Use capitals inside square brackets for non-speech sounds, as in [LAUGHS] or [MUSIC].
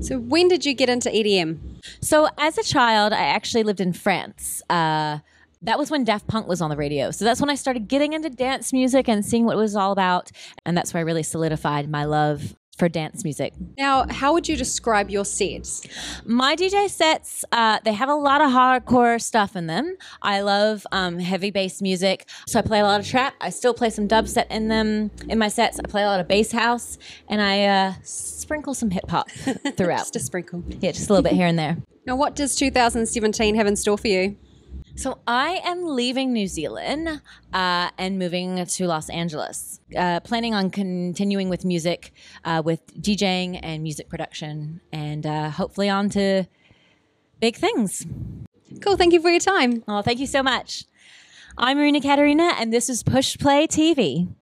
So when did you get into EDM? So as a child, I actually lived in France. Uh, that was when Daft Punk was on the radio. So that's when I started getting into dance music and seeing what it was all about. And that's where I really solidified my love for dance music. Now, how would you describe your sets? My DJ sets, uh, they have a lot of hardcore stuff in them. I love um, heavy bass music, so I play a lot of trap. I still play some dubstep in them in my sets. I play a lot of bass house, and I uh, sprinkle some hip hop [LAUGHS] throughout. Just a sprinkle. yeah, just a little bit here and there. Now, what does 2017 have in store for you? So I am leaving New Zealand uh, and moving to Los Angeles. Uh, planning on continuing with music, uh, with DJing and music production, and uh, hopefully on to big things. Cool. Thank you for your time. Oh, thank you so much. I'm Marina Katerina, and this is Push Play TV.